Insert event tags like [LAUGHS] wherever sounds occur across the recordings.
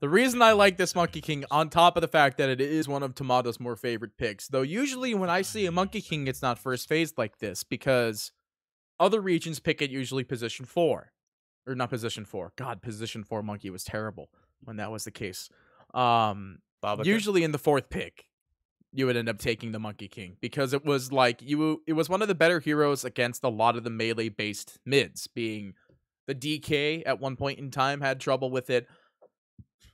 The reason I like this Monkey King, on top of the fact that it is one of Tomato's more favorite picks, though usually when I see a Monkey King, it's not first phase like this because other regions pick it usually position four. Or not position four. God, position four Monkey was terrible when that was the case. Um, usually in the fourth pick, you would end up taking the Monkey King because it was like you. It was one of the better heroes against a lot of the melee based mids, being the DK at one point in time had trouble with it.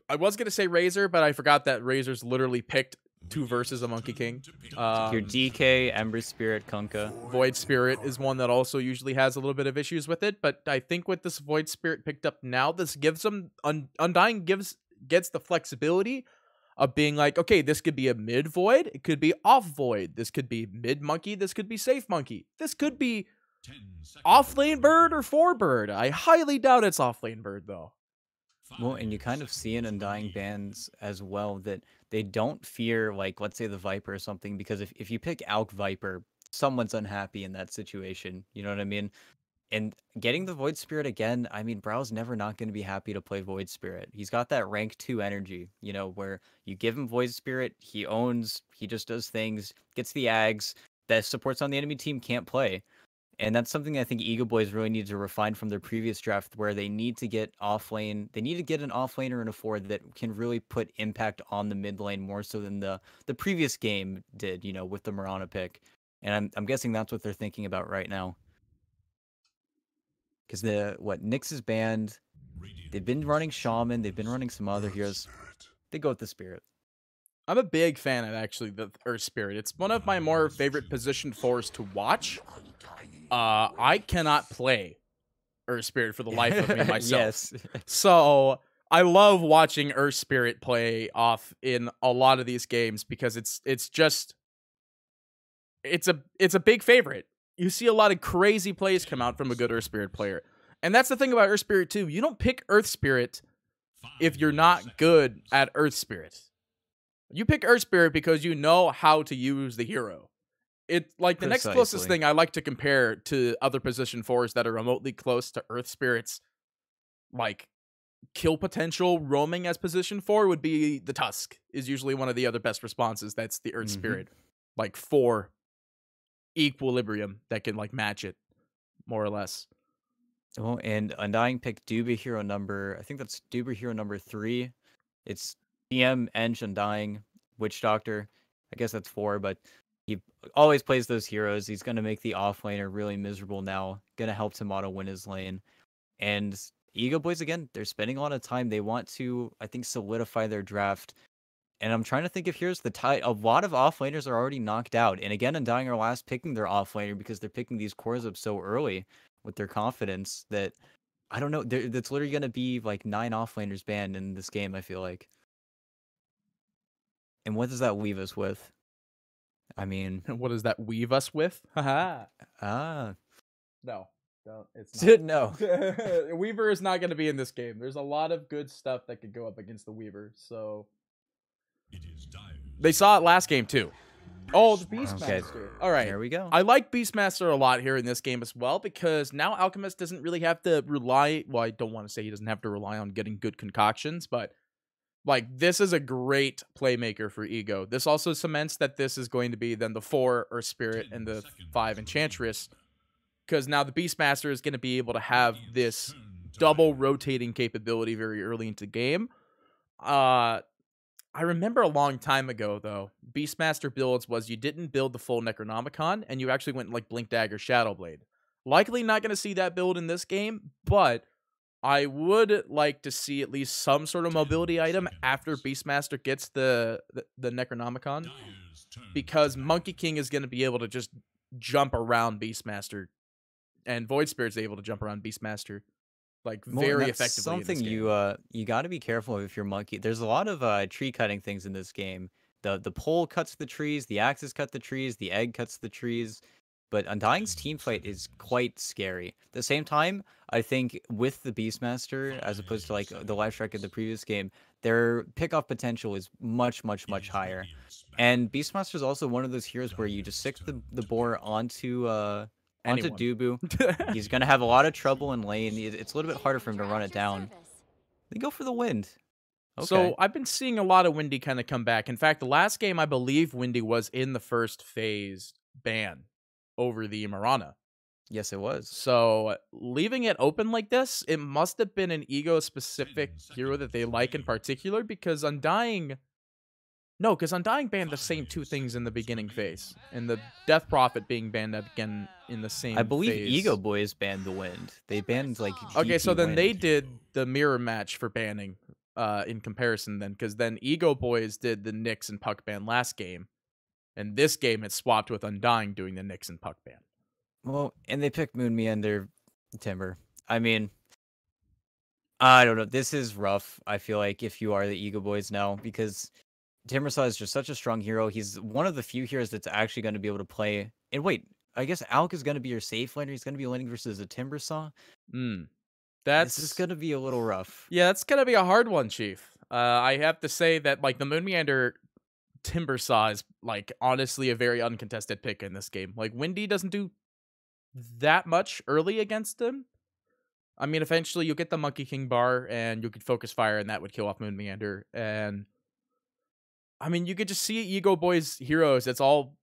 I was gonna say Razor, but I forgot that Razor's literally picked two verses of Monkey King. Um, Your DK, Ember Spirit, Kunkka. Void Spirit is one that also usually has a little bit of issues with it, but I think with this Void Spirit picked up now, this gives them Un- Undying gives gets the flexibility of being like, okay, this could be a mid Void, it could be off Void, this could be mid Monkey, this could be safe Monkey, this could be off lane Bird or four Bird. I highly doubt it's off lane Bird though. Well, and you kind of see in Undying bands as well that they don't fear, like, let's say the Viper or something, because if, if you pick Alk Viper, someone's unhappy in that situation. You know what I mean? And getting the Void Spirit again, I mean, Brow's never not going to be happy to play Void Spirit. He's got that rank 2 energy, you know, where you give him Void Spirit, he owns, he just does things, gets the Ags that supports on the enemy team can't play. And that's something I think Ego Boys really need to refine from their previous draft, where they need to get off lane. They need to get an off laner and a forward that can really put impact on the mid lane more so than the the previous game did. You know, with the Mirana pick, and I'm I'm guessing that's what they're thinking about right now. Because the what Nyx's band, they've been running Shaman, they've been running some other heroes. They go with the Spirit. I'm a big fan of actually the Earth Spirit. It's one of my more favorite position fours to watch. Uh, I cannot play Earth Spirit for the [LAUGHS] life of me myself. yes. [LAUGHS] So I love watching Earth Spirit play off in a lot of these games because it's it's just it's a it's a big favorite. You see a lot of crazy plays come out from a good Earth Spirit player. And that's the thing about Earth Spirit too. You don't pick Earth Spirit if you're not good at Earth Spirit. You pick Earth Spirit because you know how to use the hero. It like the next closest thing I like to compare to other position fours that are remotely close to Earth Spirits, like kill potential roaming as position four would be the Tusk is usually one of the other best responses. That's the Earth Mhm. Spirit, like four equilibrium that can like match it more or less. Oh, and Undying picked Dubu hero number, I think that's Dubu hero number three. It's DM, Ench, Undying, Witch Doctor. I guess that's four, but he always plays those heroes. He's going to make the off laner really miserable now, going to help Tomato win his lane. And Ego Boys, again, they're spending a lot of time. They want to, I think, solidify their draft. And I'm trying to think if here's the tie. A lot of offlaners are already knocked out. And again, Undying are last picking their offlaner because they're picking these cores up so early with their confidence that I don't know. That's literally going to be like nine offlaners banned in this game. I feel like. And what does that leave us with? I mean, [LAUGHS] what does that weave us with? Haha. [LAUGHS] ah, no, don't. It's no. [LAUGHS] Weaver is not going to be in this game. There's a lot of good stuff that could go up against the Weaver. So they saw it last game too. Oh, the Beastmaster. Okay. All right. There we go. I like Beastmaster a lot here in this game as well because now Alchemist doesn't really have to rely. Well, I don't want to say he doesn't have to rely on getting good concoctions, but like this is a great playmaker for Ego. This also cements that this is going to be then the four or Spirit and the five Enchantress because now the Beastmaster is going to be able to have this double rotating capability very early into the game. Uh I remember a long time ago though, Beastmaster builds was you didn't build the full Necronomicon and you actually went like Blink Dagger Shadowblade. Likely not going to see that build in this game, but I would like to see at least some sort of mobility item after Beastmaster gets the the, the Necronomicon because Monkey King is going to be able to just jump around Beastmaster and Void Spirit's able to jump around Beastmaster like Well, very that's effectively. Something you uh you got to be careful if you're monkey. There's a lot of uh tree cutting things in this game. The the pole cuts the trees, the axes cut the trees, the egg cuts the trees. But Undying's team fight is quite scary. At the same time, I think with the Beastmaster, as opposed to like the life strike of the previous game, their pickoff potential is much, much, much higher. And Beastmaster is also one of those heroes where you just stick the, the boar onto uh onto Anyone. Dubu. [LAUGHS] He's gonna have a lot of trouble in lane. It's a little bit harder for him to run it down. They go for the wind. Okay. So I've been seeing a lot of Windy kind of come back. In fact, the last game I believe Windy was in the first phase ban over the Mirana. yes, it was. So leaving it open like this, it must have been an ego specific hero that they like in particular because Undying no, because Undying banned the same two things in the beginning phase, and the Death Prophet being banned again in the same. I believe phase. Ego Boys banned the wind. They banned like. Okay, so DP then they did the mirror match for banning, uh, in comparison then, because then Ego Boys did the Nyx and Puck ban last game, and this game it swapped with Undying doing the Nyx and Puck ban. Well, and they picked Moon Meander Timber. I mean, I don't know. This is rough. I feel like if you are the Ego Boys now, because Timbersaw is just such a strong hero. He's one of the few heroes that's actually going to be able to play. And wait, I guess Alk is going to be your safe laner. He's going to be laning versus a Timbersaw. Hmm. That's is going to be a little rough. Yeah, that's gonna be a hard one, Chief. Uh, I have to say that like the Moon Meander Timber Saw is like honestly a very uncontested pick in this game. Like Windy doesn't do that much early against him. I mean, eventually you get the Monkey King bar and you could focus fire, and that would kill off Moon Meander. And I mean, you could just see Ego Boys heroes. It's all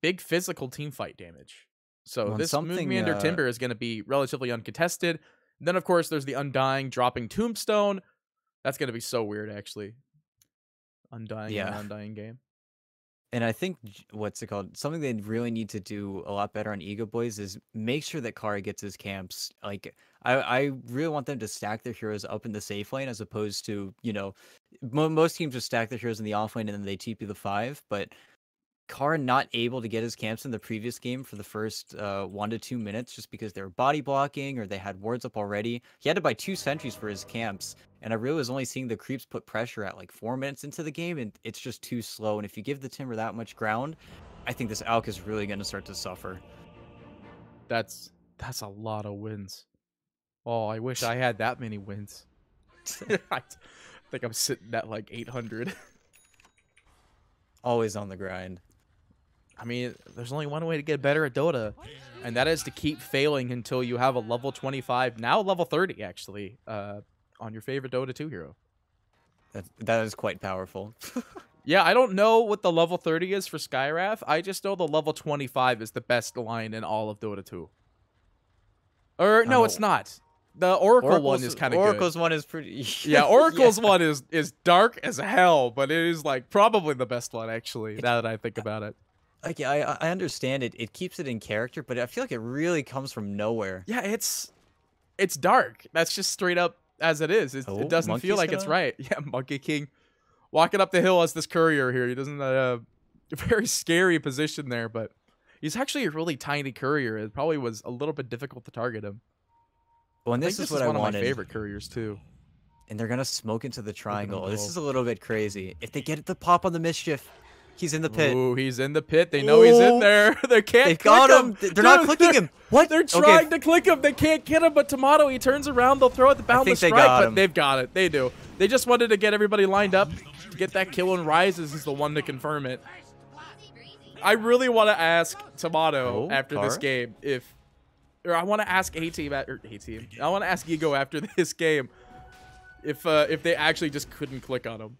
big physical team fight damage. So Well, this Moon Meander uh, Timber is going to be relatively uncontested. Then of course there's the Undying dropping Tombstone. That's gonna be so weird, actually. Undying Yeah. Undying game. And I think what's it called? Something they really need to do a lot better on Ego Boys is make sure that Kara gets his camps. Like I, I really want them to stack their heroes up in the safe lane as opposed to you know, mo- most teams just stack their heroes in the off lane and then they TP the five. But Kara not able to get his camps in the previous game for the first uh, one to two minutes just because they were body blocking or they had wards up already. He had to buy two sentries for his camps, and I really was only seeing the creeps put pressure at like four minutes into the game, and it's just too slow. And if you give the Timber that much ground, I think this Alk is really going to start to suffer. That's that's a lot of wins. Oh, I wish I had that many wins. [LAUGHS] I think I'm sitting at like 800. [LAUGHS] Always on the grind. I mean, there's only one way to get better at Dota, and that is to keep failing until you have a level 25, now level 30 actually, uh, on your favorite Dota 2 hero. That that is quite powerful. [LAUGHS] Yeah, I don't know what the level 30 is for Skywrath. I just know the level 25 is the best line in all of Dota 2. Or no, Oh. it's not. The Oracle one is kind of Oracle's good. one is pretty. [LAUGHS] Yeah, Oracle's one is is dark as hell, but it is like probably the best one actually. Now that I think about it. Like yeah, I I understand it. It keeps it in character, but I feel like it really comes from nowhere. Yeah, it's it's dark. That's just straight up as it is. It's, Oh, it doesn't feel like it's right. [LAUGHS] Yeah, Monkey King walking up the hill as this courier here. He doesn't uh, a [LAUGHS] very scary position there, but he's actually a really tiny courier. It probably was a little bit difficult to target him. Well, and this think is what I one wanted. of my favorite couriers too. and they're gonna smoke into the triangle. This is a little bit crazy. If they get the pop on the mischief, he's in the pit. Ooh, he's in the pit. They know he's in there. [LAUGHS] they can't. Click got him. him. They're not clicking they're- him. [LAUGHS] What? They're Okay, trying to click him. They can't get him. But Tomato, he turns around. They'll throw it the boundless they strike, but him. they've got it. They do. They just wanted to get everybody lined up to get that kill. And Rises is the one to confirm it. I really want to ask Tomato Oh, after this game if, or I want to ask A Team at or A Team. I want to ask Ego after [LAUGHS] this game if uh, if they actually just couldn't click on him.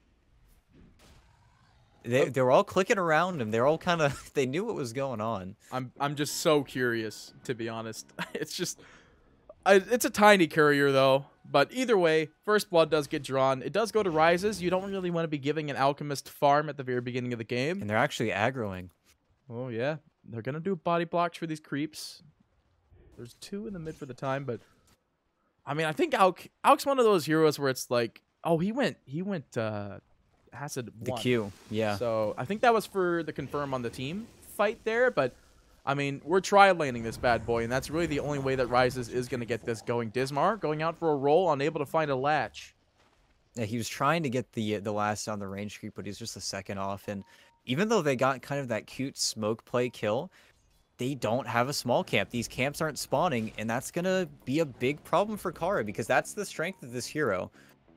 They they were all clicking around him. They're all kind of [LAUGHS] they knew what was going on. I'm I'm just so curious to be honest. [LAUGHS] It's just I, it's a tiny courier though. But either way, first blood does get drawn. It does go to rises. You don't really want to be giving an alchemist farm at the very beginning of the game. And they're actually aggroing. Oh yeah, they're gonna do body blocks for these creeps. There's two in the mid for the time, but I mean, I think Alk Alk's one of those heroes where it's like, oh, he went he went uh acid The one. Q. Yeah. So I think that was for the confirm on the team fight there, but I mean, we're trial laning this bad boy, and that's really the only way that Rises is going to get this going. Dismar going out for a roll, unable to find a latch. Yeah, he was trying to get the uh, the last on the range creep, but he's just a second off. And even though they got kind of that cute smoke play kill, they don't have a small camp. These camps aren't spawning, and that's gonna be a big problem for Kara because that's the strength of this hero.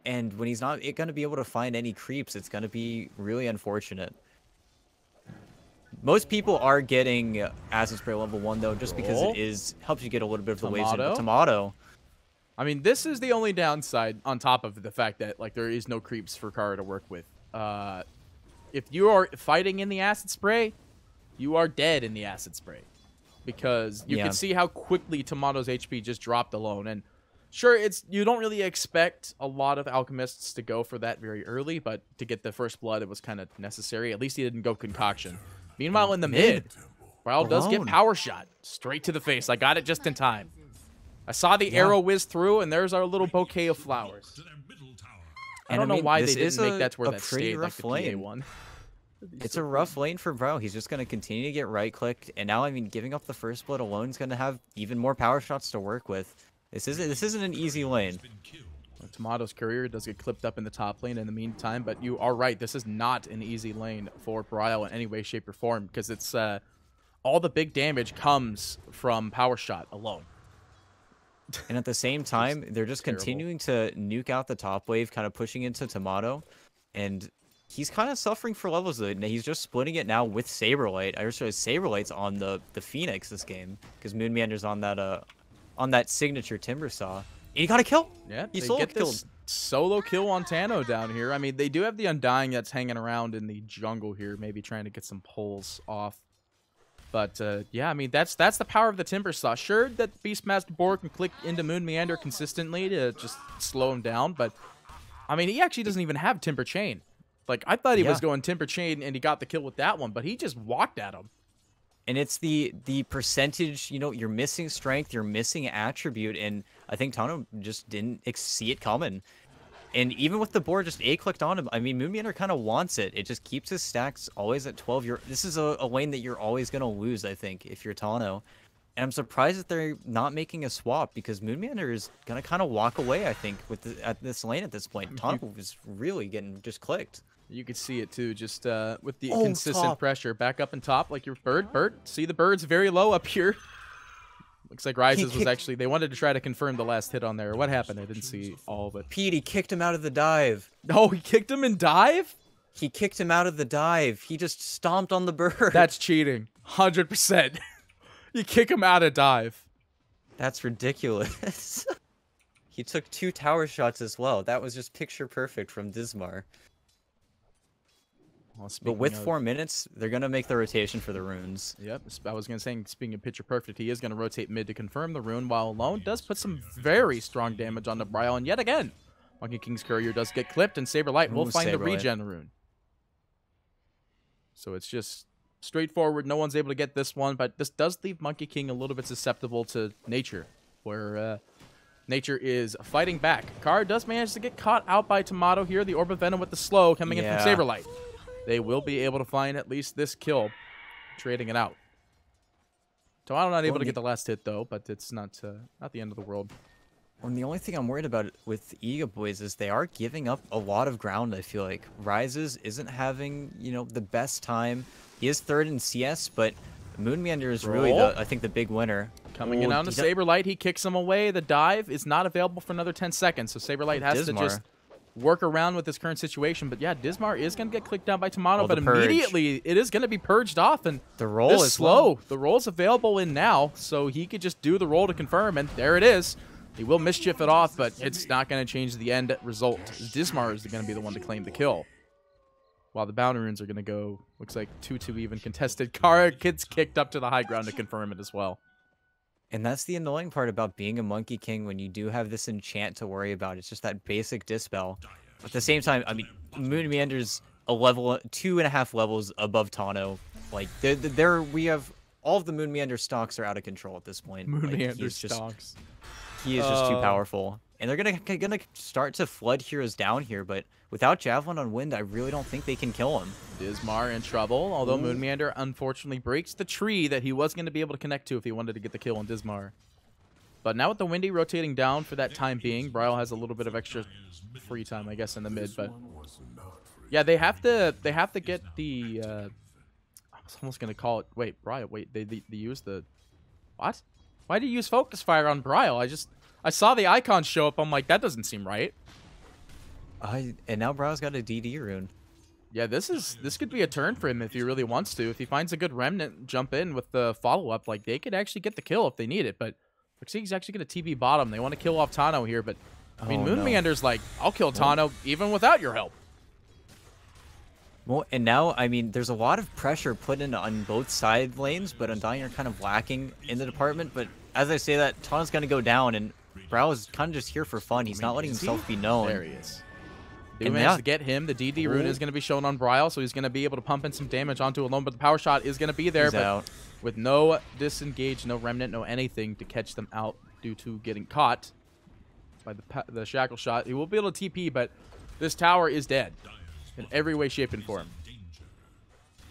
And when he's not going to be able to find any creeps, it's going to be really unfortunate. Most people are getting acid spray level one though, just because it is helps you get a little bit of the waves in. But. Tomato, I mean, this is the only downside on top of the fact that like there is no creeps for Kara to work with. Uh, if you are fighting in the acid spray, you are dead in the acid spray because you Yeah. can see how quickly Tomato's HP just dropped alone. And sure, it's you don't really expect a lot of alchemists to go for that very early, but to get the first blood, it was kind of necessary. At least he didn't go concoction. Meanwhile, in the mid. Braille does get power shot straight to the face. I got it just in time. I saw the Yeah. arrow whiz through, and there's our little bouquet of flowers. I don't know mean, why they didn't is make that to where that stayed like rough the PA one. It's a rough lane for Bro. He's just going to continue to get right clicked, and now I mean, giving up the first blood alone is going to have even more power shots to work with. This isn't this isn't an easy lane. Tomato's courier does get clipped up in the top lane in the meantime, but you are right. This is not an easy lane for Brile in any way, shape, or form because it's uh, all the big damage comes from power shot alone. And at the same [LAUGHS] time, they're just terrible. continuing to nuke out the top wave, kind of pushing into Tomato, and he's kind of suffering for levels. He's just splitting it now with Saberlight. I just realized Saberlight's on the the Phoenix this game because Moon Meander's on that uh on that signature Timber Saw. And he got a kill. Yeah, he solo killed. solo kill on Tano down here. I mean, they do have the Undying that's hanging around in the jungle here, maybe trying to get some pulls off. But uh, yeah, I mean that's that's the power of the Timber Saw. Sure that Beastmaster Boar can click into Moon Meander consistently to just slow him down, but I mean he actually doesn't even have Timber Chain. Like I thought he was going Timber Chain and he got the kill with that one, but he just walked at him. And it's the the percentage you know you're missing strength you're missing attribute and i think tano just didn't see it coming. And even with the board just a clicked on him i mean moonmeander kind of wants it. It just keeps his stacks always at 12 you're this is a, a lane that you're always going to lose i think if you're tano. And i'm surprised that they're not making a swap because moonmeander is going to kind of walk away i think with the, at this lane at this point. Mm-hmm. Tano is really getting just clicked You could see it too, just uh, with the Oh, consistent top. pressure. Back up and top, like your bird. Bird, see the bird's very low up here. [LAUGHS] Looks like Rises was actually. They wanted to try to confirm the last hit on there. What happened? I didn't see all of it. pete he kicked him out of the dive [LAUGHS] Oh, he kicked him in dive. He kicked him out of the dive. He just stomped on the bird. [LAUGHS] That's cheating. Hundred percent. You kick him out of dive. That's ridiculous. he took two tower shots as well. That was just picture perfect from Dismar. Well, But with of- four minutes, they're gonna make the rotation for the runes. Yep, I was gonna say, speaking of picture perfect, he is gonna rotate mid to confirm the rune, while alone does put some very strong damage on the Brile, and yet again, Monkey King's courier does get clipped, and Saberlight will Ooh, find the regen rune. So it's just straightforward. No one's able to get this one, but this does leave Monkey King a little bit susceptible to nature, where uh, nature is fighting back. Car does manage to get caught out by Tomato here. The Orb of Venom with the slow coming in Yeah. from Saberlight. They will be able to find at least this kill, trading it out. Tomato not able Well, to get the last hit though, but it's not uh, not the end of the world. And the only thing I'm worried about with Ego Boys is they are giving up a lot of ground. I feel like Rises isn't having you know the best time. He is third in CS, but Moon Meander is really the I think the big winner. Coming in on the he do- Saberlight, he kicks him away. The dive is not available for another 10 seconds, so Saberlight Oh, has to just Dismar. Work around with this current situation. But yeah, Dismar is going to get clicked down by Tomato, Oh, but immediately it is going to be purged off. And The roll is slow. The roll's available in now, so he could just do the roll to confirm, and there it is. He will mischief it off, but it's not going to change the end result. Dismar is going to be the one to claim the kill. While the bounty runes are going to go, looks like 2-2 even contested. Kara gets kicked up to the high ground to confirm it as well. And that's the annoying part about being a Monkey King when you do have this enchant to worry about. It's just that basic dispel. At the same time, I mean, Moon Meander's a level, two and a half levels above Tano. Like, there, there we have all of the Moon Meander stocks are out of control at this point. Moon like, Meander just. He is just too Uh, powerful. And they're gonna gonna start to flood heroes down here, but without Javelin on Wind, I really don't think they can kill him. Dismar in trouble, although Moon Meander unfortunately breaks the tree that he was going to be able to connect to if he wanted to get the kill on Dismar. But now with the Windy rotating down for that time being, Brile has a little bit of extra free time, I guess, in the mid. But yeah, they have to they have to get the. Uh, I was almost going to call it. Wait, Brile. Wait, they, they they use the what? Why do you use focus fire on Brile? I just I saw the icon show up. I'm like, that doesn't seem right. I and now Brow's got a DD rune. Yeah, this is this could be a turn for him if he really wants to. If he finds a good remnant, jump in with the follow up. Like they could actually get the kill if they need it. But he's actually going to TP bottom. They want to kill off Tano here, but I mean, Oh, Moon no. Meander's like, I'll kill Tano even without your help. Well, and now, I mean, there's a lot of pressure put in on both side lanes, but Undying are kind of lacking in the department. But as I say that, Tano's going to go down, and Brow is kind of just here for fun. He's not letting himself be known. There he is. They managed yeah. to get him. The DD rune Oh. is going to be shown on Bryle, so he's going to be able to pump in some damage onto Alone, but the power shot is going to be there. He's but out. with no disengage, no remnant, no anything to catch them out due to getting caught by the the shackle shot. He will be able to TP, but this tower is dead in every way, shape, and form.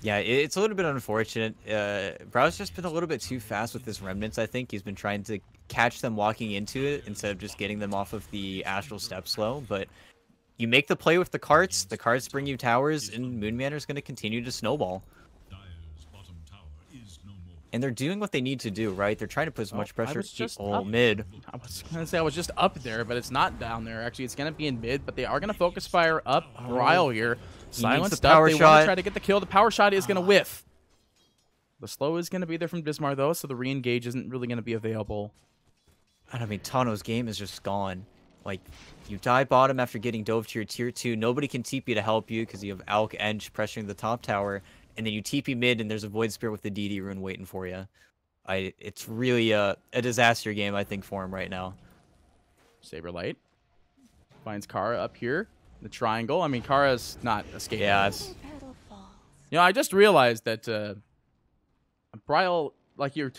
Yeah, it's a little bit unfortunate. Uh, Brow's just been a little bit too fast with his remnants, I think. He's been trying to catch them walking into it instead of just getting them off of the astral step slow. But you make the play with the carts, the carts bring you towers, and Moon is going to continue to snowball. And they're doing what they need to do, right? They're trying to put as Oh, much I pressure was just oh, up. mid. I was gonna say I was just up there, but it's not down there. Actually, it's gonna be in mid, but they are gonna focus fire up Ryle here. Silence the stuff. power they want shot. to try to get the kill. The power shot is gonna ah. whiff. The slow is gonna be there from Dismar though, so the re-engage isn't really gonna be available. And I mean, Tano's game is just gone. Like, you die bottom after getting dove to your tier 2. Nobody can TP you to help you because you have Alk Ench pressuring the top tower. And then you TP mid and there's a Void Spirit with the DD rune waiting for you. I, it's really a, a disaster game, I think, for him right now. Saberlight finds Kara up here. The triangle. I mean, Kara's not escaping. Yeah, this. You know, I just realized that uh, Bryle, like you're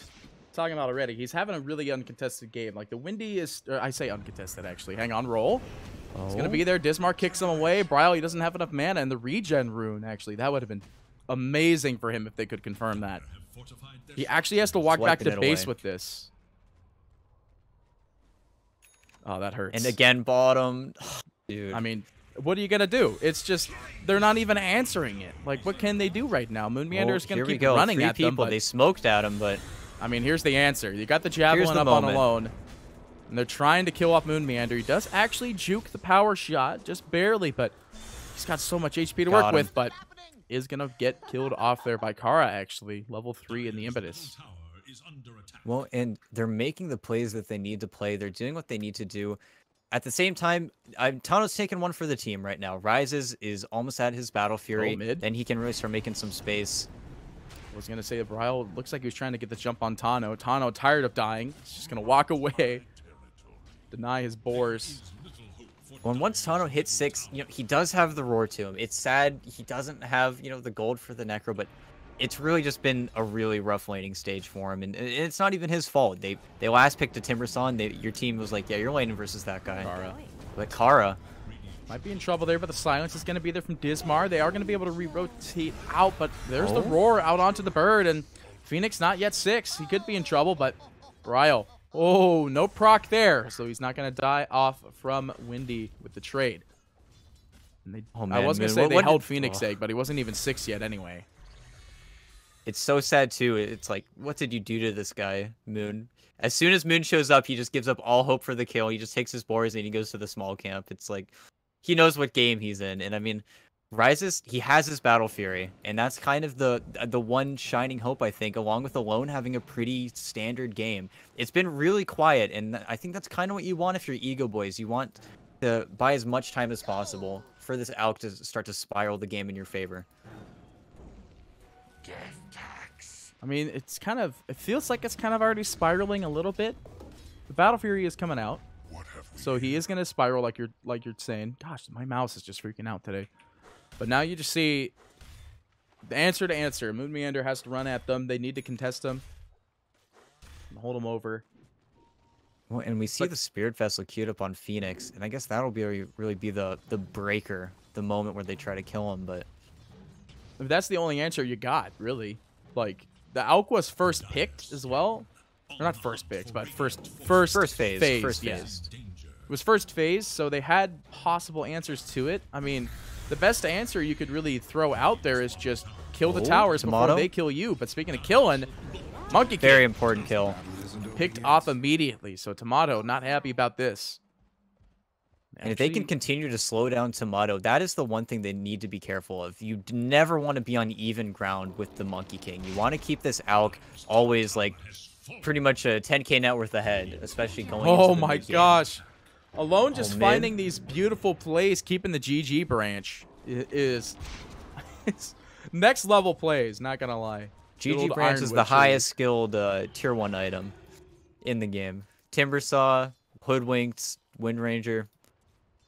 talking about already, he's having a really uncontested game. Like the Windy is, or I say uncontested actually. Hang on, roll. He's gonna be there. Dismar kicks him away. Bryle, he doesn't have enough mana, and the regen rune actually that would have been amazing for him if they could confirm that. He actually has to walk back to base away. with this. Oh, that hurts. And again, bottom. [SIGHS] Dude. I mean, what are you gonna do? It's just they're not even answering it. Like, what can they do right now? Moon well, Meander's gonna keep go. running Three at people. them, but They smoked at him, but I mean, here's the answer. You got the javelin the up on alone, and they're trying to kill off Moon Meander. He does actually juke the power shot, just barely, but he's got so much HP to Got work him. with. But is gonna get killed off there by Kara. Actually, level three in the impetus. Well, and they're making the plays that they need to play. They're doing what they need to do. At the same time, I'm, Tano's taking one for the team right now. Rises is almost at his Battle Fury. mid. Then he can really start making some space. I was gonna say that Bryle looks like he was trying to get the jump on Tano. Tano tired of dying. He's just gonna walk away, deny his boars. When once Tano hits six, you know, he does have the roar to him. It's sad he doesn't have, you know, the gold for the Necro, but it's really just been a really rough laning stage for him. And and it's not even his fault. They they last picked a Timbersaw, they your team was like, yeah, you're laning versus that guy. Kara. But Kara, Might be in trouble there, but the silence is going to be there from Dismar. They are going to be able to re-rotate out, but there's the Oh. roar out onto the bird, and Phoenix not yet six. He could be in trouble, but Ryle, oh, no proc there, so he's not going to die off from Windy with the trade. And they, Oh, I was going to say what- they what held did- Phoenix oh. egg, but he wasn't even six yet anyway. It's so sad too. It's like, what did you do to this guy, Moon? As soon as Moon shows up, he just gives up all hope for the kill. He just takes his boars and he goes to the small camp. It's like he knows what game he's in. And I mean, Rises, he has his battle fury, and that's kind of the the one shining hope I think, along with Alone having a pretty standard game. It's been really quiet, and I think that's kind of what you want if you're Ego Boys. You want to buy as much time as possible for this Alk to start to spiral the game in your favor. I mean, it's kind of, it feels like it's kind of already spiraling a little bit. The Battle Fury is coming out. So he is going to spiral like you're like you're saying. Gosh, my mouse is just freaking out today. But now you just see the answer to answer. Moon Meander has to run at them. They need to contest them. And hold them over. Well, and we see But- the spirit vessel queued up on Phoenix, and I guess that'll be really be the the breaker, the moment where they try to kill him. But If that's the only answer you got, really. Like the Alk was first picked as well. Or not first picked, but first first first phase, phase first yeah. phase. It was first phase, so they had possible answers to it. I mean, the best answer you could really throw out there is just kill the Oh, towers before they kill you. But speaking of killing, Monkey Very important kill. picked off immediately. So Tomato not happy about this. And if they can continue to slow down Tomato, that is the one thing they need to be careful of. You never want to be on even ground with the Monkey King. You want to keep this Alk always like pretty much a 10k net worth ahead, especially going. Oh my gosh. Alone just Oh, finding these beautiful plays, keeping the GG branch is, is next level plays, not gonna lie. GG branch is the highest skilled uh, tier one item in the game. Timber saw, hoodwinked, wind ranger.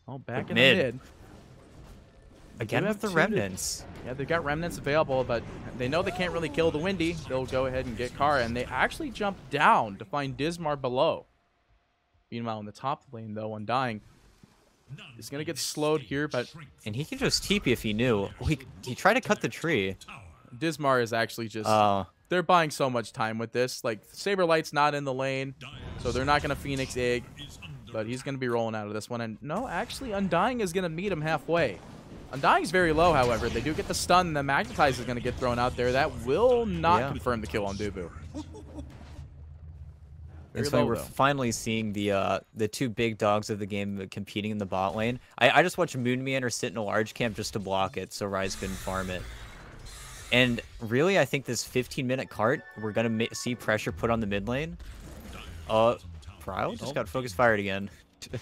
Oh, back in mid. the mid. Again with the two to- remnants. Yeah, they've got remnants available, but they know they can't really kill the Windy. They'll go ahead and get Kara, and they actually jump down to find Dismar below. Meanwhile, in the top lane, though, Undying is going to get slowed here, but And he can just TP if he knew. Oh, he, he tried to cut the tree. Dismar is actually just... Uh, they're buying so much time with this. Like, Saberlight's not in the lane, so they're not going to Phoenix Egg, but he's going to be rolling out of this one. And no, actually, Undying is going to meet him halfway. Undying's very low, however. They do get the stun, and the Magnetize is going to get thrown out there. That will not Yeah. confirm the kill on Dubu. [LAUGHS] It's funny we're though. finally seeing the uh, the two big dogs of the game competing in the bot lane. I, I just watched Moon Meander sit in a large camp just to block it so Rise couldn't farm it. And really, I think this 15 minute cart, we're gonna see pressure put on the mid lane. Uh, Just got focus fired again. [LAUGHS]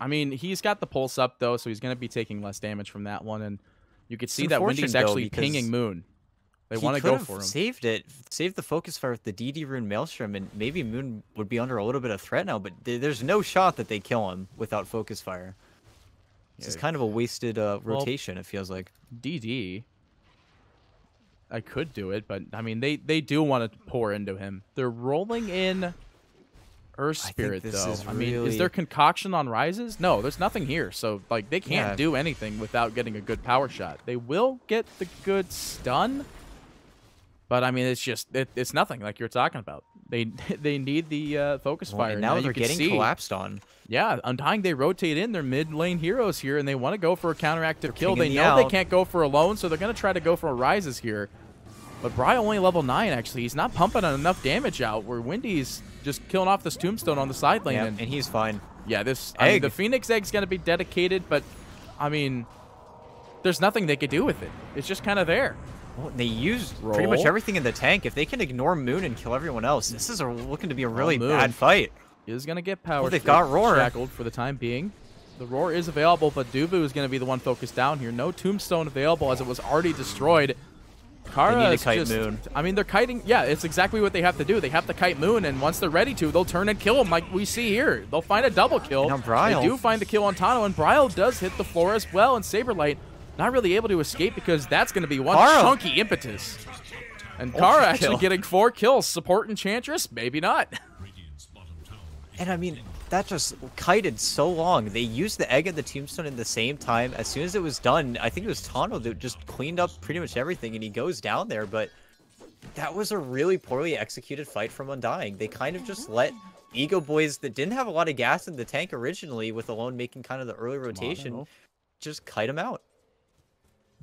I mean, he's got the pulse up, though, so he's going to be taking less damage from that one. And you could see that though, actually because pinging Moon. They want to go for him. Saved it, saved the focus fire with the DD rune Maelstrom, and maybe Moon would be under a little bit of threat now. But th- there's no shot that they kill him without focus fire. This is kind of a wasted uh, Well- rotation. it feels like. DD. I could do it, but I mean, they they do want to pour into him. They're rolling in Earth Spirit, though. I mean, is there concoction on rises? No, there's nothing here. So like, they can't Yeah. do anything without getting a good power shot. They will get the good stun, but I mean, it's just it, it's nothing like you're talking about. They [LAUGHS] they need the uh, focus Well, fire. and now you they're getting see- collapsed on. yeah, Undying, they rotate in. They're mid lane heroes here, and they want to go for a counteractive kill. pinging They the know they can't go for alone, so they're going to try to go for a rises here. But Bry only level 9, actually. He's not pumping enough damage out, where Windy's just killing off this tombstone on the side lane. Yeah, and and he's fine. yeah, this I mean, the Phoenix Egg's going to be dedicated, but, I mean, there's nothing they could do with it. It's just kind of there. Well, they used pretty much everything in the tank. If they can ignore Moon and kill everyone else, this is a, looking to be a really bad fight. Is going to get power. they've got Roar. Shackled for the time being. The Roar is available, but Dubu is going to be the one focused down here. No Tombstone available as it was already destroyed. Kara need to kite just, Moon. I mean, they're kiting. Yeah, it's exactly what they have to do. They have to kite Moon, and once they're ready to, they'll turn and kill him like we see here. They'll find a double kill. Now Bryle- They do find the kill on Tano, and Bryle does hit the floor as well, and Saberlight not really able to escape because that's going to be one Kara. chunky impetus. And Kara actually kill. getting four kills. Support Enchantress? Maybe not. And I mean, that just kited so long. They used the egg and the tombstone in the same time. As soon as it was done, I think it was Tano that just cleaned up pretty much everything, and he goes down there. But that was a really poorly executed fight from Undying. They kind of just let Ego Boys that didn't have a lot of gas in the tank originally, with Alone making kind of the early rotation, Tomato. just kite him out.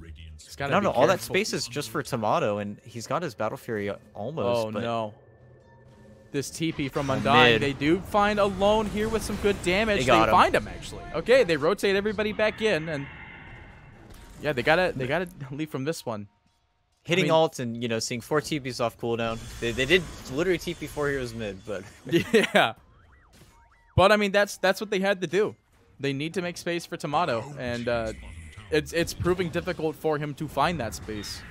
He's I don't be know. All that space is just for Tomato, and he's got his Battle Fury almost. Oh but no. This TP from Undying. mid. They do find Alone here with some good damage. They got him. find him actually. Okay, they rotate everybody back in and yeah, they gotta they gotta leave from this one. Hitting mean- alt and you know seeing four TPs off cooldown. They, they did literally TP four heroes mid, but [LAUGHS] [LAUGHS] yeah. But I mean that's that's what they had to do. They need to make space for Tomato and uh, it's it's proving difficult for him to find that space.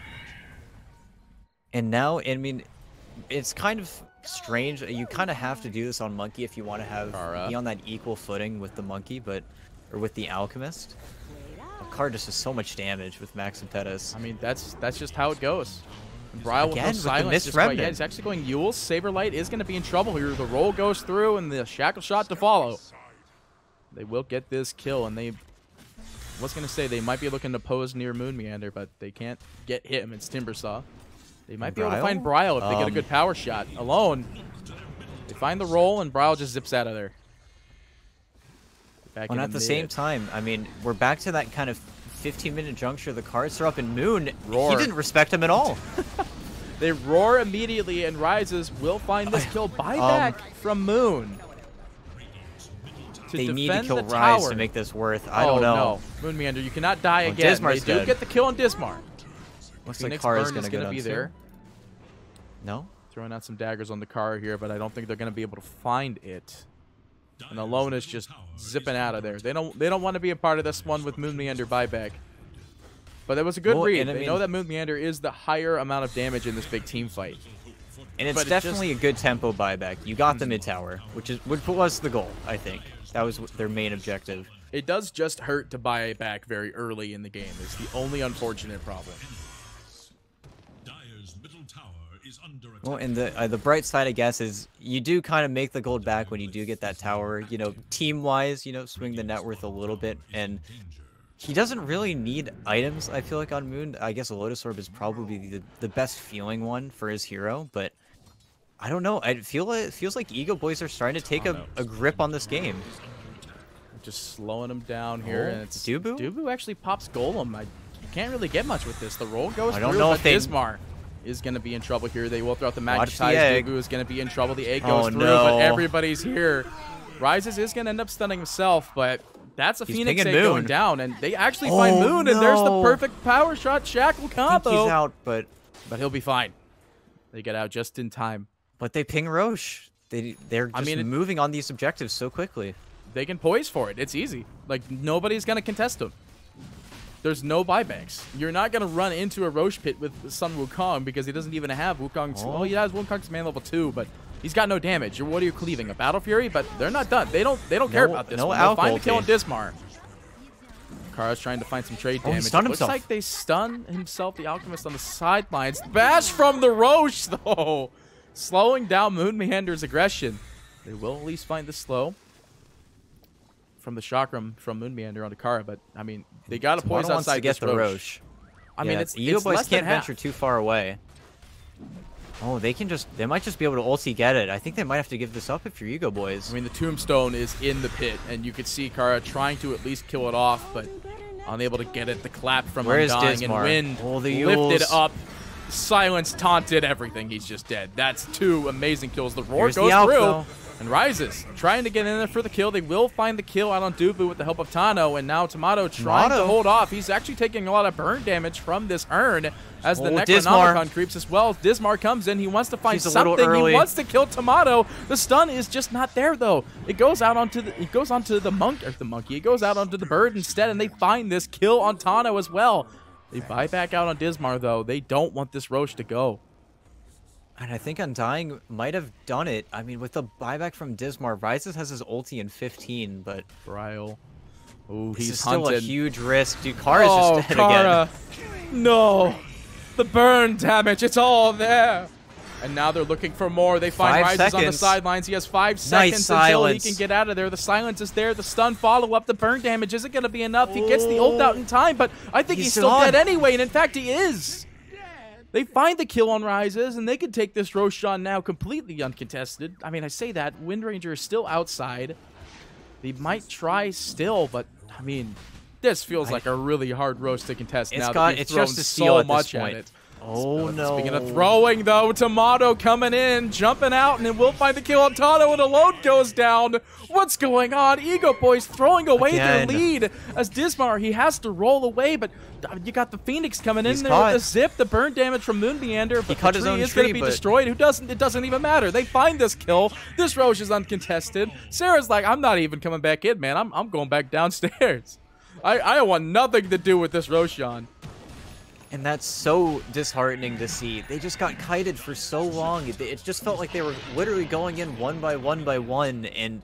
and now I mean, it's kind of strange. You kind of have to do this on monkey if you want to have Kara. be on that equal footing with the monkey, but or with the alchemist. Card just does so much damage with Max and Pettis. I mean, that's that's just how it goes. And no Again, with the silence. missed quite- yeah, he's actually going Yule. Saberlight is going to be in trouble here. The roll goes through and the shackle shot to follow. They will get this kill, and they was going to say they might be looking to pose near Moon Meander, but they can't get him. It's Timbersaw. They might be able to find Bryle if they get a Um, good power shot. Alone, they find the roll, and Bryle just zips out of there. Back And at the same time, I mean, we're back to that kind of 15 minute juncture. The cards are up in Moon. Roar. He didn't respect him at all. [LAUGHS] They roar immediately, and Rises will find this kill buyback from Moon. To Um, they need to kill Rise tower. to make this worth. I oh, don't know. No. Moon Meander, you cannot die again. Dismar's they do dead. get the kill on Dismar. Looks like Phoenix Kara's Burn gonna is going to be soon. there. No? Throwing out some daggers on the car here, but I don't think they're going to be able to find it. And Alone is just zipping out of there. They don't they don't want to be a part of this one with Moon Meander buyback. But that was a good Well, read. and I They mean- know that Moon Meander is the higher amount of damage in this big team fight. And it's But it's definitely a good tempo buyback. You got the mid tower, which is which was the goal, I think. That was their main objective. It does just hurt to buy it back very early in the game. Is the only unfortunate problem. Dire's middle tower is under attack. Well, and the uh, the bright side, I guess, is you do kind of make the gold back when you do get that tower. You know, team wise, you know, swing the net worth a little bit, and he doesn't really need items. I feel like on Moon, I guess a Lotus Orb is probably the the best feeling one for his hero, but. I don't know. I feel it feels like Ego Boys are starting to take a, a grip on this game. Just slowing him down here, Oh, and it's Dubu? Dubu actually pops Golem. I can't really get much with this. The roll goes I don't through, know if they- is going to be in trouble here. They will throw out the Watch the magnetize. egg. Dubu is going to be in trouble. The egg Oh, goes through, no. but everybody's here. Rises is going to end up stunning himself, but that's a He's Phoenix egg going down, and they actually oh, find Oh, Moon, and there's the perfect power shot shackle I think combo. he's out, but But he'll be fine. They get out just in time. but they ping Rosh. They they're I just mean, it- moving on these objectives so quickly. They can poise for it. It's easy. Like nobody's gonna contest them. There's no buybacks. You're not gonna run into a Rosh pit with Sun Wukong because he doesn't even have Wukong's. Oh. Well, he has Wukong's man level two, but he's got no damage. You're, what are you cleaving? A Battle Fury? But they're not done. They don't. They don't care No- about this no one. They'll find the kill on. Dismar. Kara's trying to find some trade damage. Oh, he stunned It Looks himself. like they stun himself, the Alchemist, on the sidelines. Bash from the Rosh, [LAUGHS] though. Slowing down Moon Meander's aggression. They will at least find the slow from the chakram from Moon Meander onto Kara, but I mean, they got to poise wants outside to get the Rosh. Rosh. I mean, Yeah, it's, the Ego Boys can't half. venture too far away. Oh, they can just they might just be able to ulti get it. I think they might have to give this up if you're Ego Boys. I mean, the tombstone is in the pit, and you could see Kara trying to at least kill it off, but unable to get it. The clap from Where is Undying and Wind Oh, the lifted up. Silence taunted everything. He's just dead. That's two amazing kills. The roar Here's the goes through though. And rises, trying to get in there for the kill. They will find the kill out on Dubu with the help of Tano, and now Tomato trying to hold off. He's actually taking a lot of burn damage from this urn as the Oh. Necronomicon creeps as well. Dismar comes in. He wants to find He's a little something. He wants to kill Tomato. The stun is just not there though. It goes out onto the it goes onto the monk or the monkey. It goes out onto the bird instead, and they find this kill on Tano as well. They buy back out on Dismar though. They don't want this Rosh to go. And I think Undying might have done it. I mean, with the buyback from Dismar, Rises has his ulti in 15, but Bryle. Oh, he's still a huge risk. Dude, Kara's oh, just dead Kara. again. No. The burn damage. It's all there. And now they're looking for more. They find Five Rises on the sidelines. He has five seconds until silence. he can get out of there. The silence is there. The stun follow up. The burn damage isn't going to be enough. He gets the ult out in time, but I think he's, He's still dead anyway. And in fact, he is. They find the kill on Rises, and they can take this Roshan now completely uncontested. I mean, I say that. Windranger is still outside. They might try still, but I mean, this feels like a really hard roast to contest It's now. got- it's just a steal so at this much point. at it. Oh no. Speaking of throwing, though, Tomato coming in, jumping out, and then we'll find the kill on Tano, and load goes down. What's going on? Ego Boys throwing away Again. their lead as Dismar, he has to roll away, but you got the Phoenix coming in there caught. with the zip, the burn damage from Moon Meander, but cut the tree is going to be destroyed. Who doesn't? It doesn't even matter. They find this kill. This Rosh is uncontested. Sarah's like, I'm not even coming back in, man. I'm, I'm going back downstairs. [LAUGHS] I, I want nothing to do with this Roshan. And that's so disheartening to see. They just got kited for so long. It, just felt like they were literally going in one by one by one, and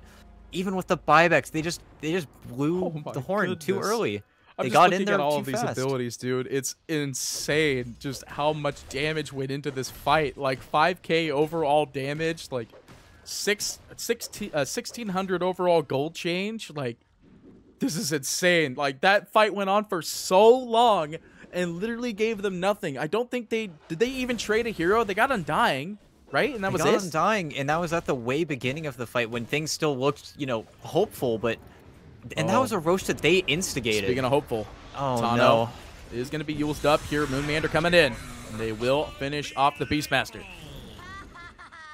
even with the buybacks, they just they just blew Oh the horn too goodness. early. I'm They just got looking in there at all too of these fast. abilities, dude. It's insane just how much damage went into this fight. Like 5k overall damage, like six, 16, uh, 1600 overall gold change. Like this is insane. Like that fight went on for so long and literally gave them nothing. I don't think they did. They even trade a hero. They got Undying, right? And that They was got it. Undying, and that was at the way beginning of the fight when things still looked, you know, hopeful. But and that Oh. was a roast that they instigated. Speaking of hopeful, oh Tano no. is going to be used up here. Moon Meander coming in. And they will finish off the Beastmaster.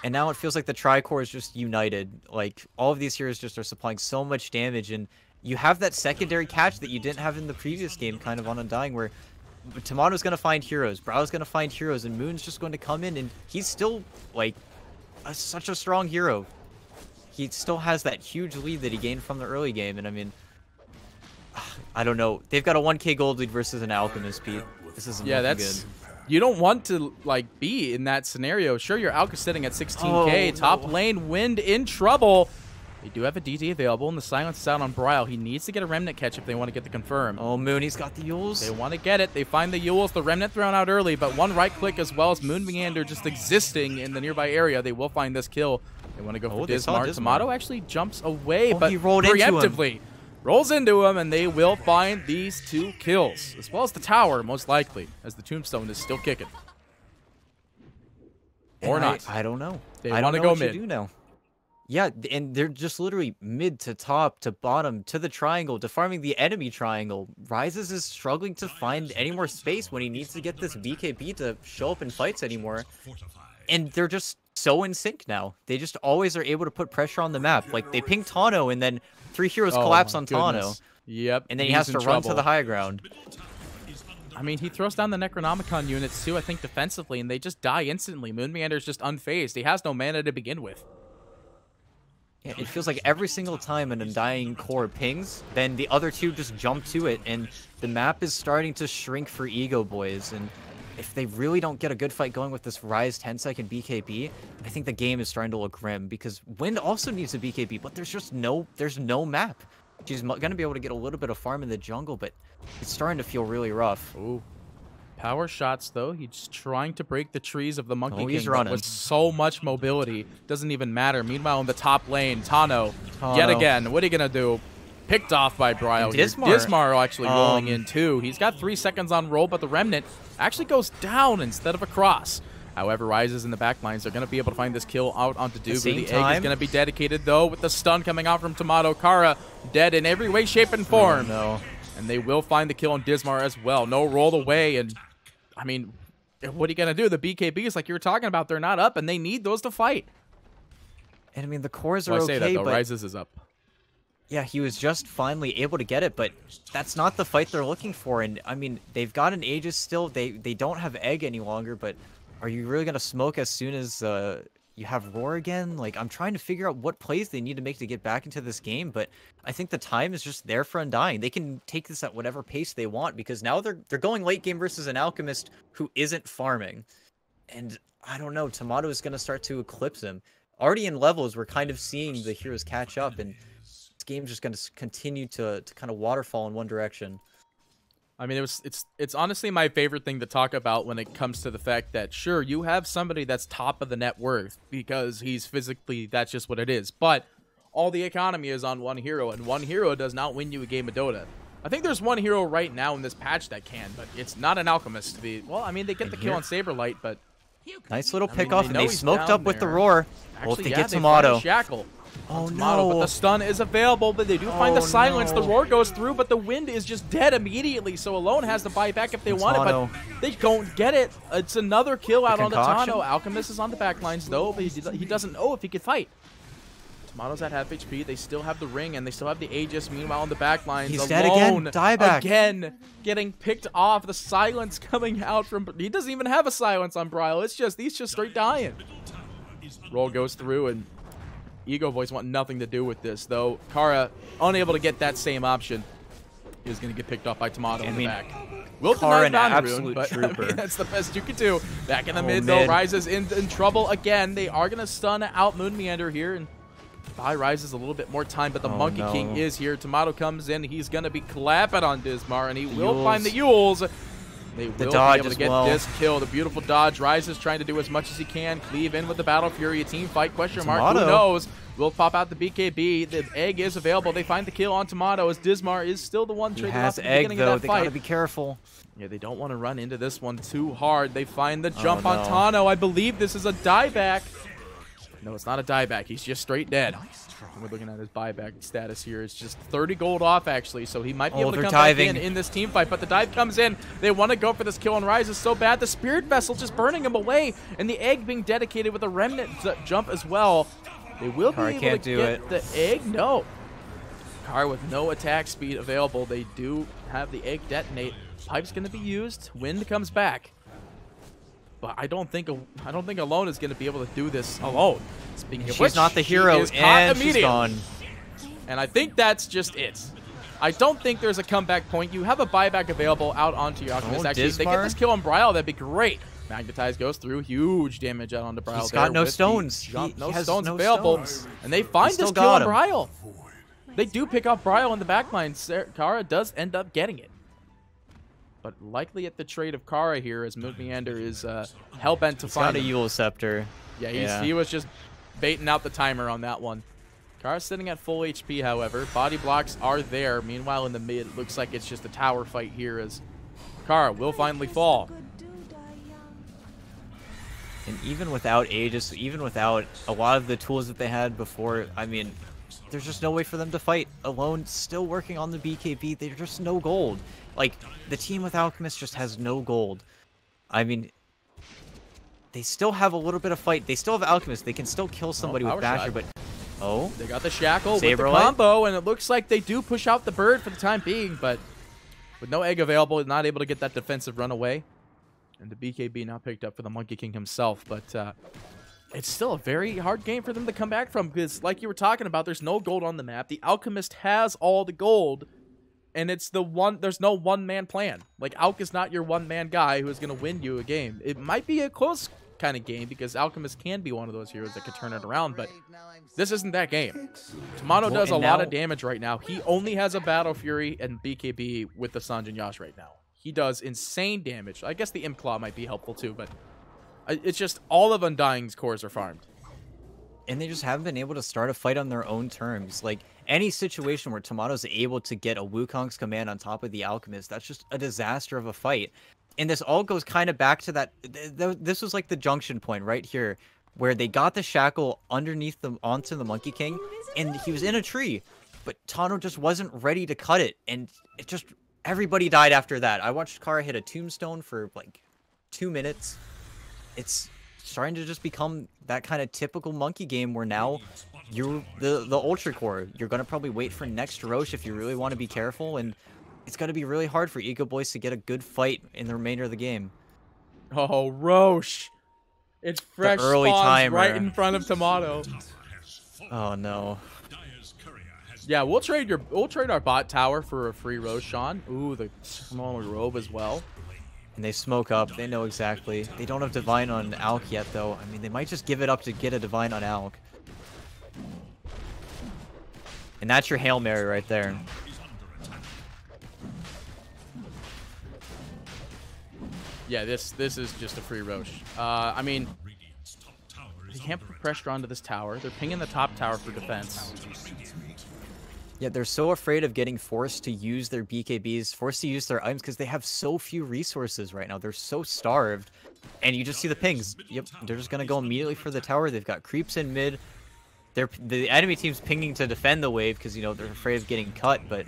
And now it feels like the Tricore is just united. Like all of these heroes just are supplying so much damage, and you have that secondary catch that you didn't have in the previous game, kind of on Undying, where Tomato's gonna find heroes, Brow's gonna find heroes, and Moon's just going to come in, and he's still like a, such a strong hero. He still has that huge lead that he gained from the early game, and I mean, I don't know. They've got a 1k gold lead versus an Alchemist, Pete. This isn't Yeah, that's good. you don't want to like be in that scenario. Sure, your Alka sitting at 16k, Oh, top no. lane, Wind in trouble. They do have a DD available, and the silence is out on Bryle. He needs to get a remnant catch if they want to get the confirm. Oh, Moon, he's got the Eul's. They want to get it. They find the Eul's, the remnant thrown out early, but one right click as well as Moon Meander just existing in the nearby area. They will find this kill. They want to go Oh, for they saw Dismar. Dismar. Tomato actually jumps away, Oh, but he rolled into preemptively rolls into him, and they will find these two kills, as well as the tower, most likely, as the tombstone is still kicking. Or And I- not. I, don't know. They I wanna know go what mid. You do now. Yeah, and they're just literally mid to top to bottom to the triangle to farming the enemy triangle. Rises is struggling to find any more space when he needs to get this BKB to show up in fights anymore. And they're just so in sync now. They just always are able to put pressure on the map. Like they ping Tano and then three heroes Oh collapse on Tano. Yep. And then he has to run to the high ground. I mean, he throws down the Necronomicon units too, I think, defensively, and they just die instantly. Moon Meander's just unfazed. He has no mana to begin with. It feels like every single time an Undying Core pings, then the other two just jump to it, and the map is starting to shrink for Ego Boys. And if they really don't get a good fight going with this Rise 10 second BKB, I think the game is starting to look grim because Wind also needs a BKB, but there's just no there's no map. She's going to be able to get a little bit of farm in the jungle, but it's starting to feel really rough. Ooh. Power shots, though. He's trying to break the trees of the Monkey Oh, he's King, but running. with so much mobility, doesn't even matter. Meanwhile, in the top lane, Tano, yet Tano. again, what are you gonna do? Picked off by here. Dismar. Dismar actually rolling Um, in too. He's got three seconds on roll, but the Remnant actually goes down instead of across. However, rises in the back lines. They're going to be able to find this kill out onto Dubu. same The egg is going to be dedicated, though, with the stun coming out from Tomato. Kara dead in every way, shape, and form. no. And they will find the kill on Dismar as well. No roll away. And, I mean, what are you going to do? The BKBs, like you were talking about, they're not up, and they need those to fight. And I mean, the cores are Well, I okay, say that, though. but Rises is up. Yeah, he was just finally able to get it, but that's not the fight they're looking for. And I mean, they've got an Aegis still. They they don't have Egg any longer, but are you really gonna smoke as soon as uh, you have Roar again? Like, I'm trying to figure out what plays they need to make to get back into this game, but I think the time is just there for Undying. They can take this at whatever pace they want because now they're they're going late game versus an Alchemist who isn't farming, and I don't know. Tomato is gonna start to eclipse him. Already in levels, we're kind of seeing the heroes catch up and this game's just going to continue to, to kind of waterfall in one direction. I mean, it was it's it's honestly my favorite thing to talk about when it comes to the fact that sure you have somebody that's top of the net worth because he's physically that's just what it is, but all the economy is on one hero, and one hero does not win you a game of Dota. I think there's one hero right now in this patch that can, but it's not an alchemist to be. Well, I mean, they get the kill here- on Saberlight, but Nice little I mean, pick they off, and they smoked down up with the there. roar. well, if they yeah, get they find Tomato. shackle. Oh no! But the stun is available, but they do find the Oh, silence. The roar goes through, but the wind is just dead immediately. So Alone has to buy back if they want it, but they don't get it. It's another kill out on the? Tano. Alchemist is on the back lines though, but he, he doesn't know if he could fight. Tomato's at half HP. They still have the ring and they still have the Aegis. Meanwhile, on the back lines, He's alone dead again. Dieback. again, getting picked off. The silence [LAUGHS] coming out from. He doesn't even have a silence on Bryle. It's just he's just straight dying. Roll goes through and Ego Boys want nothing to do with this, though. Kara, unable to get that same option, is going to get picked off by Tomato in I mean, the back. Will Kara, an Bound Rune, absolute but I [LAUGHS] mean, trooper. [LAUGHS] that's the best you can do. Back in the Oh, mid, though, mid. Rises in, in trouble again. They are going to stun out Moon Meander here, and buy Rises a little bit more time, but the Oh, Monkey King is here. Tomato comes in. He's going to be clapping on Dismar, and he will Eul's. find the Eul's. They will dodge be able to get well. this kill. The beautiful dodge. Rises trying to do as much as he can. Cleave in with the Battle Fury. A team fight? Question mark. Who Tomato. knows? Will pop out the BKB. The egg is available. They find the kill on Tomato as Dismar is still the one trading off the egg beginning though. of They that gotta be careful. Yeah, they don't want to run into this one too hard. They find the jump Oh, on. Tano. I believe this is a dieback. No, it's not a dieback. He's just straight dead. We're looking at his buyback status here. It's just 30 gold off, actually, so he might be Oh, able to come diving. back in in this team fight. But the dive comes in. They want to go for this kill on Rise is so bad. The Spirit Vessel just burning him away, and the egg being dedicated with a Remnant jump as well. They will Kara be able to do get it. the egg. No. Car with no attack speed available. They do have the egg detonate. Pipe's going to be used. Wind comes back. But I don't think I don't think Alone is going to be able to do this alone. Speaking of She's which, not the she hero, is caught and she's gone. And I think that's just it. I don't think there's a comeback point. You have a buyback available out onto your Alchemist. Oh, Actually, if they get this kill on Bryle, that'd be great. Magnetize goes through. Huge damage out onto Bryle. He's got no stones. jump. He- no he stones no available. stones. And they find this kill on. Bryle. They do pick off Bryle in the backline. Kara does end up getting it. But likely at the trade of Kara here as Moon Meander is uh, hell-bent to He's got find a him. Eul Scepter. Yeah, he's, Yeah. he was just baiting out the timer on that one. Kara's sitting at full HP, however. Body blocks are there. Meanwhile, in the mid, it looks like it's just a tower fight here as Kara will finally fall. And even without Aegis, even without a lot of the tools that they had before, I mean, there's just no way for them to fight alone. Still working on the BKB, there's just no gold. Like, the team with Alchemist just has no gold. I mean, they still have a little bit of fight. They still have Alchemist. They can still kill somebody power with Basher, shot. but... Oh? They got the shackle with the combo, and it looks like they do push out the bird for the time being, but with no egg available, not able to get that defensive run away. And the BKB now picked up for the Monkey King himself, but uh, it's still a very hard game for them to come back from because, like you were talking about, there's no gold on the map. The Alchemist has all the gold, and it's the one. There's no one man plan. Like Alk is not your one man guy who is going to win you a game. It might be a close kind of game because Alchemist can be one of those heroes that could turn it around, but this isn't that game. Tomato Well, does a and lot of damage right now. He only has a Battle Fury and BKB with the Sange and Yasha right now. He does insane damage. I guess the Imp Claw might be helpful too, but it's just all of Undying's cores are farmed. and they just haven't been able to start a fight on their own terms. Like any situation where Tomato's able to get a Wukong's command on top of the Alchemist, that's just a disaster of a fight. And this all goes kind of back to that. Th- th- this was like the junction point right here, where they got the shackle underneath them onto the Monkey King, and he was in a tree, but Tano just wasn't ready to cut it, and it just everybody died after that. I watched Kara hit a tombstone for like two minutes. It's starting to just become that kind of typical monkey game where now you're the the ultra core. You're gonna probably wait for next Rosh if you really want to be careful, and it's gonna be really hard for Ego Boys to get a good fight in the remainder of the game. Oh, Rosh. It's fresh early spawns timer. right in front of Tomato. Tower has fallen. Oh no. Dire's courier has Yeah, we'll trade your we'll trade our bot tower for a free Roshan. Ooh, the small robe as well. And they smoke up. They know exactly. They don't have divine on Alk yet, though. I mean, they might just give it up to get a divine on Alk. And that's your hail mary right there. Yeah, this this is just a free Rosh. Uh, I mean, they can't put pressure onto this tower. They're pinging the top tower for defense. Yeah, they're so afraid of getting forced to use their BKBs, forced to use their items because they have so few resources right now. They're so starved. And you just see the pings. Yep, they're just going to go immediately for the tower. They've got creeps in mid. They're the enemy team's pinging to defend the wave because, you know, they're afraid of getting cut, but.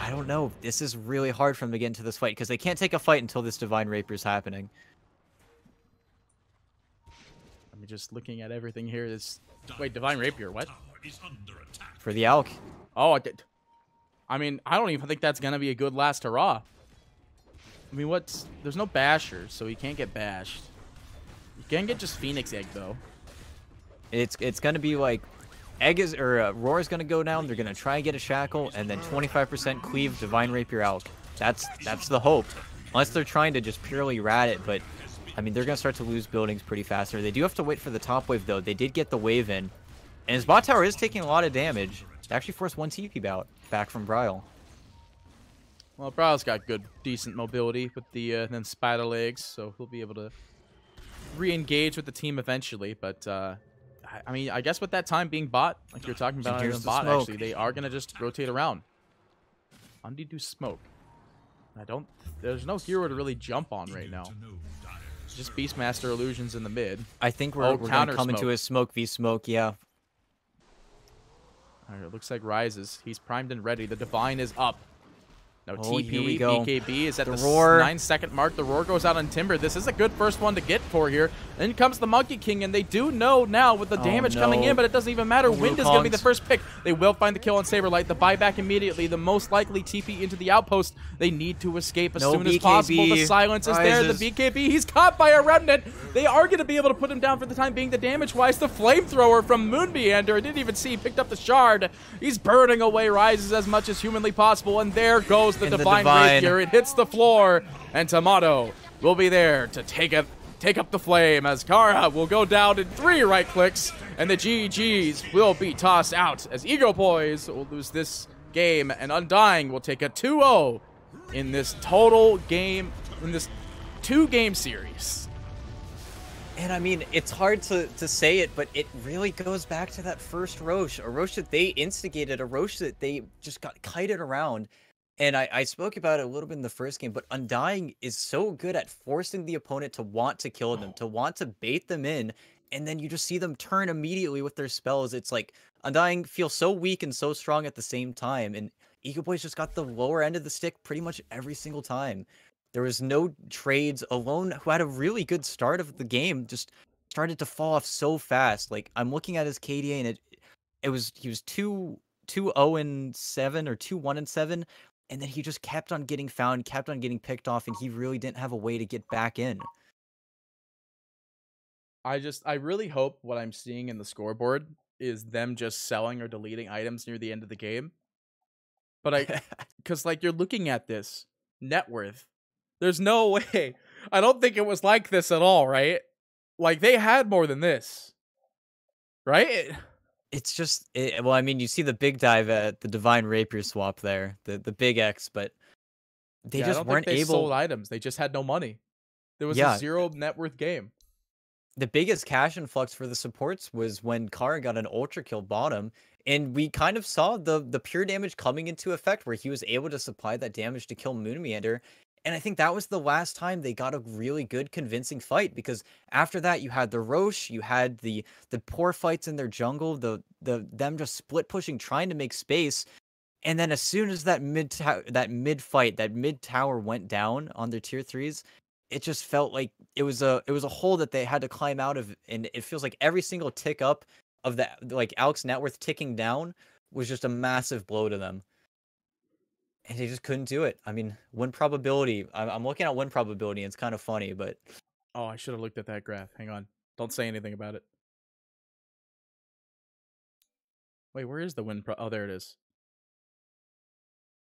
I don't know. This is really hard for them to get into this fight because they can't take a fight until this Divine Rapier is happening. I mean, just looking at everything here. This wait, Divine Rapier. What? Tower is under attack. For the Alk. Oh, I did. I mean, I don't even think that's gonna be a good last hurrah. I mean, what's there's no basher, so he can't get bashed. You can get just Phoenix Egg though. it's it's going to be like Egg is or uh, Roar is going to go down. They're going to try and get a shackle, and then 25% cleave Divine Rapier Alk. That's that's the hope. Unless they're trying to just purely rat it, but I mean they're going to start to lose buildings pretty fast. Or they do have to wait for the top wave though. They did get the wave in, and his bot tower is taking a lot of damage. They actually forced one TP bout back from Bryle. Well, Bryle's got good, decent mobility with the uh, then spider legs, so he'll be able to re-engage with the team eventually. But uh, I, I mean, I guess with that time being bot, like you're talking about, bot smoke. actually, they are gonna just rotate around. Undedo smoke. I don't. There's no hero to really jump on right now. Just Beastmaster illusions in the mid. I think we're, Oh, we're gonna come into a smoke v smoke. Yeah, All right, it looks like rises. He's primed and ready. The divine is up. No Oh, TP. BKB is at The the, roar. nine second mark. The roar goes out on Timber. This is a good first one to get for here. Then comes the Monkey King, and they do know now with the Oh, damage coming in, but it doesn't even matter. Wind is going to be the first pick. They will find the kill on Saberlight. The buyback immediately. The most likely TP into the outpost. They need to escape as No soon as possible. The silence is there. The BKB, he's caught by a remnant. They are going to be able to put him down for the time being. The damage wise, the flamethrower from Moon Meander. I didn't even see. He picked up the shard. He's burning away rises as much as humanly possible. And there goes the And divine, Divine. rapier. It hits the floor, and Tomato will be there to take it. Take up the flame as Kara will go down in three right clicks, and the GGs will be tossed out as Ego Boys will lose this game, and Undying will take a 2-0 in this total game, in this two-game series. And I mean, it's hard to, to say it, but it really goes back to that first Rosh. A Rosh that they instigated, a Rosh that they just got kited around. And I, I spoke about it a little bit in the first game, but Undying is so good at forcing the opponent to want to kill them, oh. to want to bait them in. And then you just see them turn immediately with their spells. It's like Undying feels so weak and so strong at the same time. And Ego Boys just got the lower end of the stick pretty much every single time. There was no trades. Alone, who had a really good start of the game, just started to fall off so fast. Like I'm looking at his KDA, and it it was he was two two zero and seven or two one and seven, and then he just kept on getting found, kept on getting picked off, and he really didn't have a way to get back in. I just, I really hope what I'm seeing in the scoreboard is them just selling or deleting items near the end of the game. But I, [LAUGHS] because like you're looking at this net worth there's no [LAUGHS] way i don't think it was like this at all right like they had more than this right it's just it, well, I mean, you see the big dive at the Divine Rapier swap there, the the big X, but they Yeah, just weren't they able. sold items they just had no money there was Yeah. a zero net worth game the biggest cash influx for the supports was when Kara got an ultra kill bottom, and we kind of saw the the pure damage coming into effect where he was able to supply that damage to kill Moon Meander. And I think that was the last time they got a really good convincing fight because after that you had the Rosh, you had the the poor fights in their jungle, the the them just split pushing trying to make space. And then as soon as that mid that mid fight, that mid tower went down on their tier threes, it just felt like it was a it was a hole that they had to climb out of and it feels like every single tick up of the like Alk's net worth ticking down was just a massive blow to them and they just couldn't do it. I mean win probability i'm, I'm looking at win probability and it's kind of funny but oh i should have looked at that graph. Hang on. Don't say anything about it. Wait where is the win pro- oh there it is.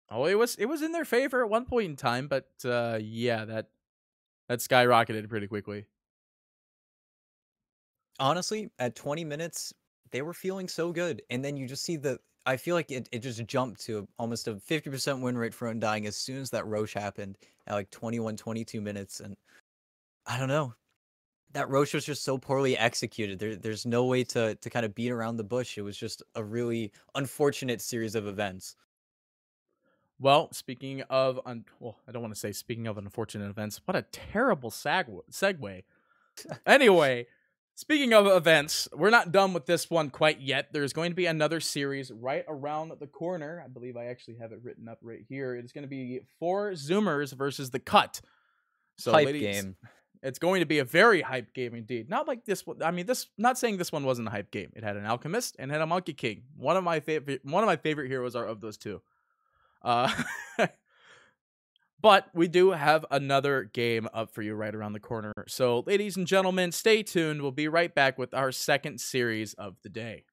Oh it was it was in their favor at one point in time but uh yeah that that skyrocketed pretty quickly. Honestly at 20 minutes they were feeling so good and then you just see the i feel like it, it just jumped to almost a 50% win rate for undying as soon as that rosh happened at like 21 22 minutes and i don't know that rosh was just so poorly executed there, there's no way to to kind of beat around the bush it was just a really unfortunate series of events Well, speaking of, un- well, I don't want to say speaking of unfortunate events. What a terrible sag- segue. [LAUGHS] anyway, speaking of events, we're not done with this one quite yet. There's going to be another series right around the corner. I believe I actually have it written up right here. It is going to be four Zoomers versus the Cut. So, hype ladies, game It's going to be a very hype game indeed. Not like this one. I mean, this. Not saying this one wasn't a hype game. It had an alchemist and had a monkey king. One of my favorite. One of my favorite heroes are of those two. Uh, [LAUGHS] but we do have another game up for you right around the corner. So, ladies and gentlemen, stay tuned. We'll be right back with our second series of the day.